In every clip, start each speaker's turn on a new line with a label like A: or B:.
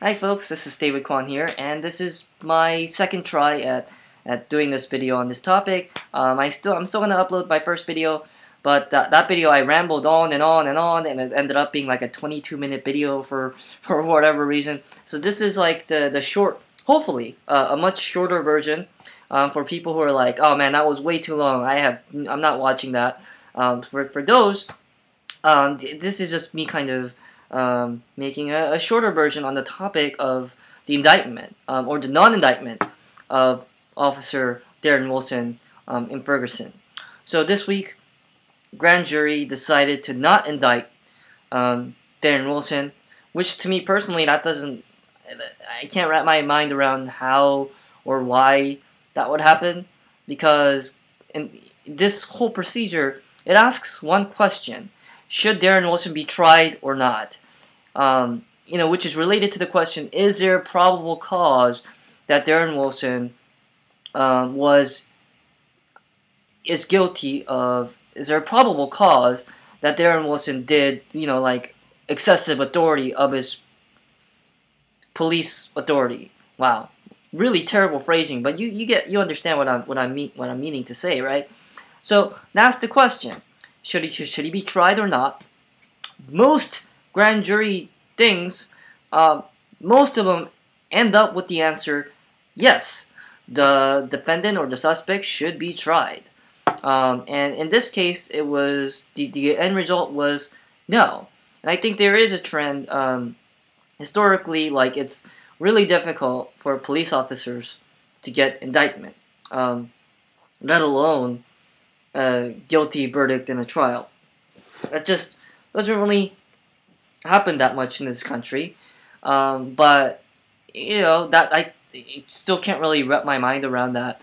A: Hi folks, this is David Kwon here, and this is my second try at, at doing this video on this topic. Um, I still, I'm still going to upload my first video, but that, that video I rambled on and on and on, and it ended up being like a 22 minute video for, for whatever reason. So this is like the, the short, hopefully, uh, a much shorter version um, for people who are like, oh man, that was way too long, I have, I'm not watching that. Um, for, for those, um, this is just me kind of um, making a, a, shorter version on the topic of the indictment um, or the non-indictment of Officer Darren Wilson um, in Ferguson. So this week, grand jury decided to not indict um, Darren Wilson, which to me personally, that doesn't, I can't wrap my mind around how or why that would happen because in this whole procedure, it asks one question should Darren Wilson be tried or not? Um, you know, which is related to the question: Is there probable cause that Darren Wilson um, was is guilty of? Is there a probable cause that Darren Wilson did, you know, like excessive authority of his police authority? Wow, really terrible phrasing, but you, you get you understand what I'm what I mean what I'm meaning to say, right? So that's the question. Should he, should he be tried or not? Most grand jury things, uh, most of them end up with the answer yes, the defendant or the suspect should be tried. Um, and in this case, it was the, the end result was no. And I think there is a trend um, historically, like it's really difficult for police officers to get indictment, um, let alone a guilty verdict in a trial. That just doesn't really happen that much in this country. Um, but you know that I still can't really wrap my mind around that.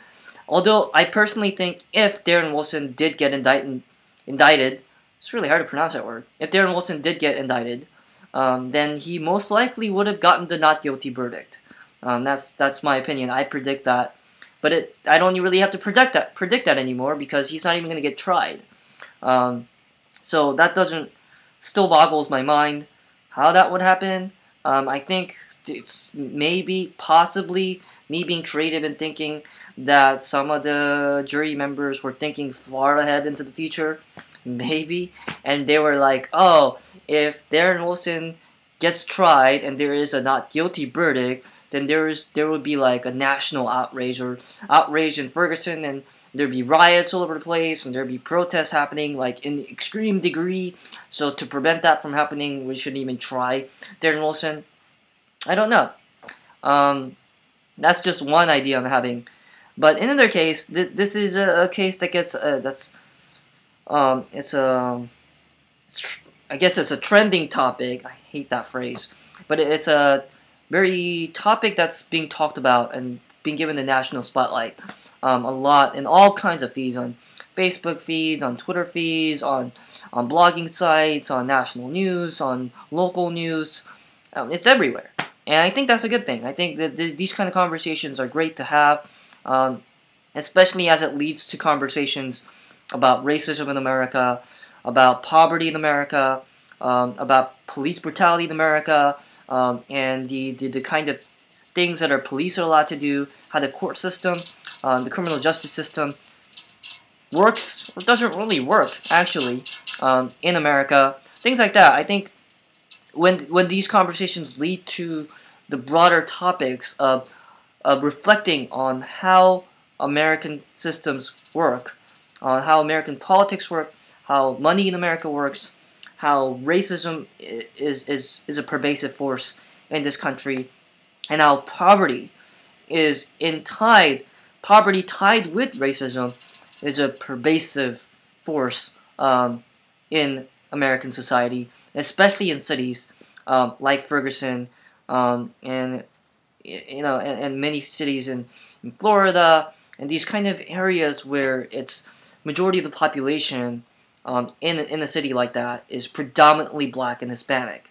A: Although I personally think if Darren Wilson did get indicted, indicted, it's really hard to pronounce that word. If Darren Wilson did get indicted, um, then he most likely would have gotten the not guilty verdict. Um, that's that's my opinion. I predict that but it, I don't really have to predict that, predict that anymore because he's not even going to get tried. Um, so that doesn't, still boggles my mind how that would happen. Um, I think it's maybe, possibly, me being creative and thinking that some of the jury members were thinking far ahead into the future. Maybe. And they were like, oh, if Darren Wilson gets tried and there is a not guilty verdict, then there's there would be like a national outrage or outrage in Ferguson, and there'd be riots all over the place, and there'd be protests happening like in extreme degree. So to prevent that from happening, we shouldn't even try Darren Wilson. I don't know. Um, that's just one idea I'm having. But in another case, th this is a, a, case that gets uh, that's um, it's a I guess it's a trending topic. I hate that phrase, but it's a very topic that's being talked about and being given the national spotlight um, a lot in all kinds of feeds on Facebook feeds, on Twitter feeds, on on blogging sites, on national news, on local news. Um, it's everywhere, and I think that's a good thing. I think that th these kind of conversations are great to have, um, especially as it leads to conversations about racism in America, about poverty in America, um, about police brutality in America, um, and the, the, the, kind of things that our police are allowed to do, how the court system, um, the criminal justice system works or doesn't really work, actually, um, in America. Things like that. I think when, when these conversations lead to the broader topics of, of reflecting on how American systems work, on how American politics work, how money in America works, how racism is, is, is a pervasive force in this country, and how poverty is in tied, poverty tied with racism is a pervasive force um, in American society, especially in cities um, like Ferguson um, and you know and, and many cities in, in Florida and these kind of areas where it's majority of the population um, in in a city like that is predominantly black and Hispanic,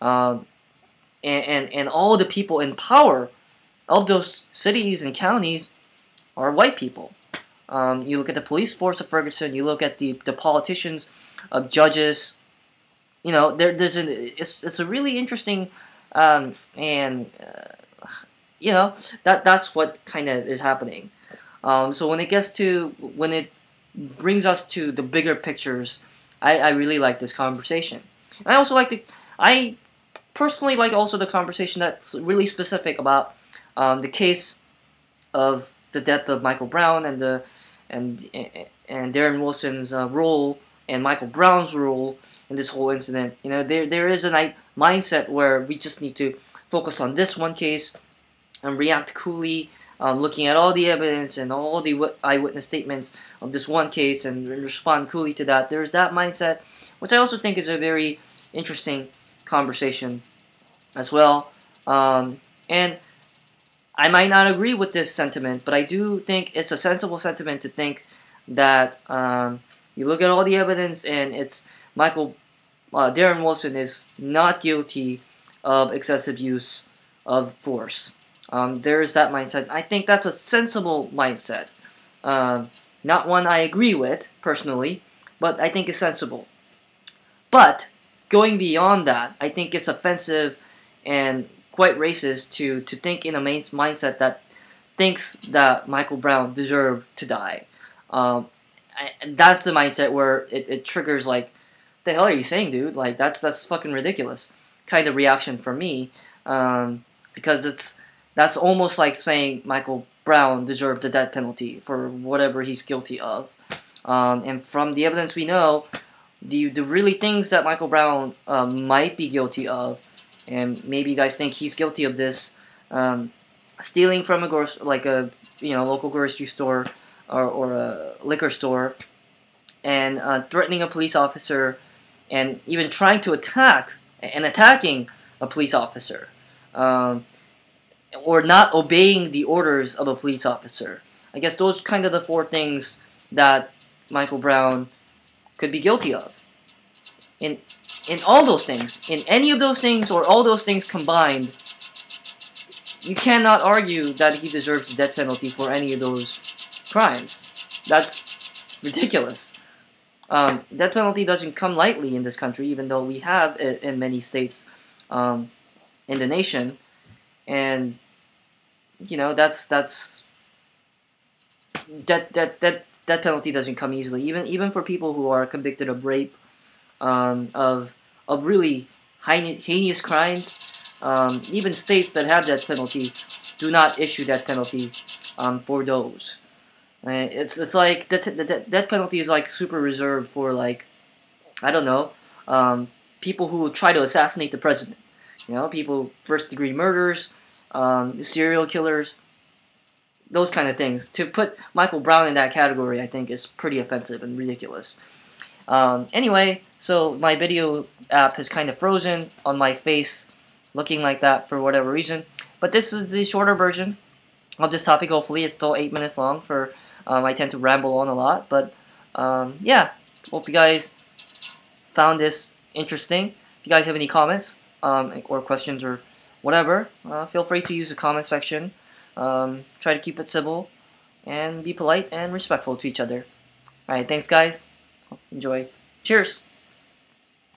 A: um, and, and and all the people in power of those cities and counties are white people. Um, you look at the police force of Ferguson. You look at the the politicians, of judges. You know, there, there's an it's it's a really interesting um, and uh, you know that that's what kind of is happening. Um, so when it gets to when it brings us to the bigger pictures, I, I really like this conversation. And I also like the I personally like also the conversation that's really specific about um, the case of the death of Michael Brown and the and and Darren Wilson's uh, role and Michael Brown's role in this whole incident. You know, there there is a mindset where we just need to focus on this one case and react coolly, um, looking at all the evidence and all the eyewitness statements of this one case and respond coolly to that. There's that mindset, which I also think is a very interesting conversation as well. Um, and I might not agree with this sentiment, but I do think it's a sensible sentiment to think that um, you look at all the evidence and it's Michael uh, Darren Wilson is not guilty of excessive use of force. Um, there is that mindset. I think that's a sensible mindset. Um, not one I agree with personally, but I think it's sensible. But going beyond that, I think it's offensive and quite racist to to think in a main mindset that thinks that Michael Brown deserved to die. Um, I, that's the mindset where it, it triggers like, the hell are you saying, dude? Like that's that's fucking ridiculous. Kind of reaction for me, um, because it's that's almost like saying Michael Brown deserved the death penalty for whatever he's guilty of. Um, and from the evidence we know, the the really things that Michael Brown uh, might be guilty of, and maybe you guys think he's guilty of this, um, stealing from a grocery like a you know local grocery store or, or a liquor store, and uh, threatening a police officer, and even trying to attack and attacking a police officer, um, or not obeying the orders of a police officer. I guess those kind of the four things that Michael Brown could be guilty of. In in all those things, in any of those things or all those things combined, you cannot argue that he deserves the death penalty for any of those crimes. That's ridiculous. Um, death penalty doesn't come lightly in this country, even though we have it in many states um, in the nation, and you know that's that's that that that that penalty doesn't come easily. Even even for people who are convicted of rape, um, of of really heinous crimes, um, even states that have that penalty do not issue that penalty um, for those. And it's it's like that that that penalty is like super reserved for like I don't know um, people who try to assassinate the president. You know, people first degree murders, um, serial killers those kind of things. To put Michael Brown in that category, I think, is pretty offensive and ridiculous. Um, anyway, so my video app has kind of frozen on my face, looking like that for whatever reason. But this is the shorter version of this topic. Hopefully, it's still 8 minutes long for um, I tend to ramble on a lot. But um, yeah, hope you guys found this interesting. If you guys have any comments um, or questions or whatever, uh, feel free to use the comment section. Um, try to keep it civil and be polite and respectful to each other. Alright, thanks guys. Enjoy. Cheers.